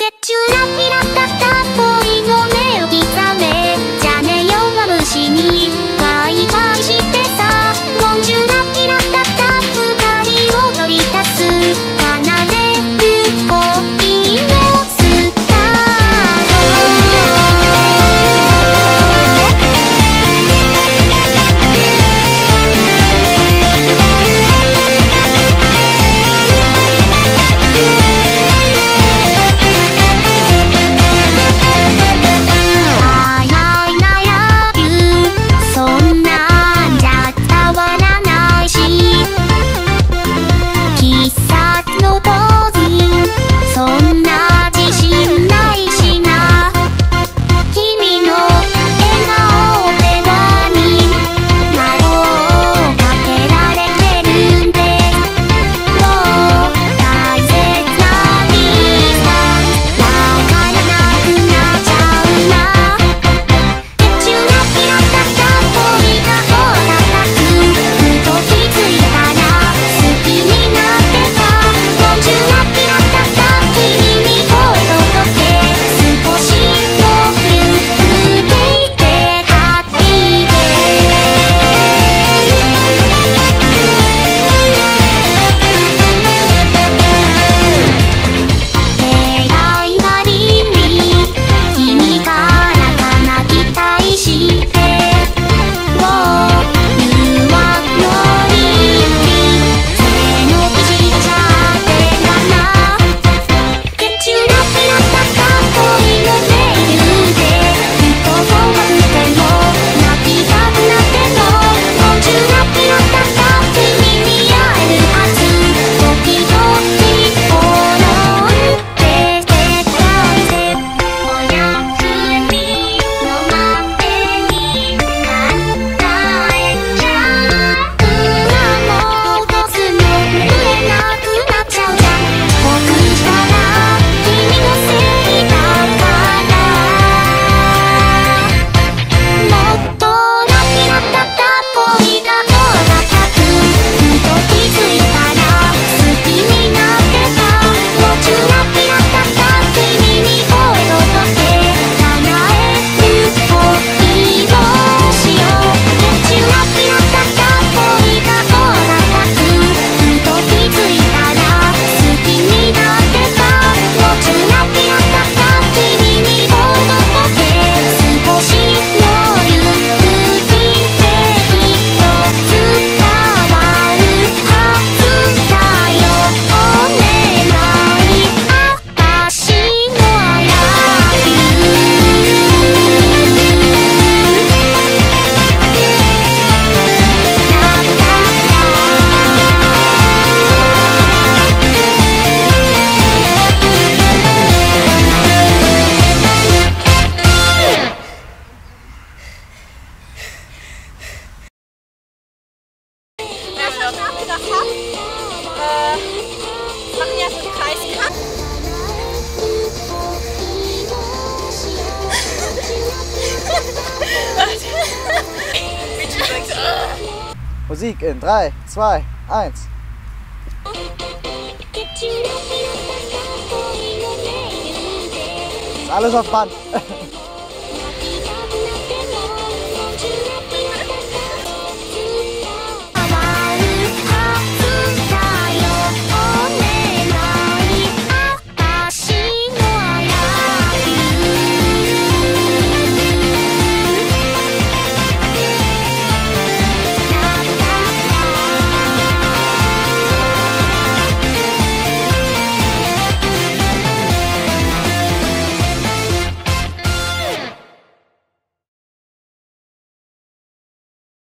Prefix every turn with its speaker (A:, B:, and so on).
A: けチュラキラタタ
B: gemacht habe. Äh, machen ja so einen
C: Musik in 3, 2, 1. Alles auf Band.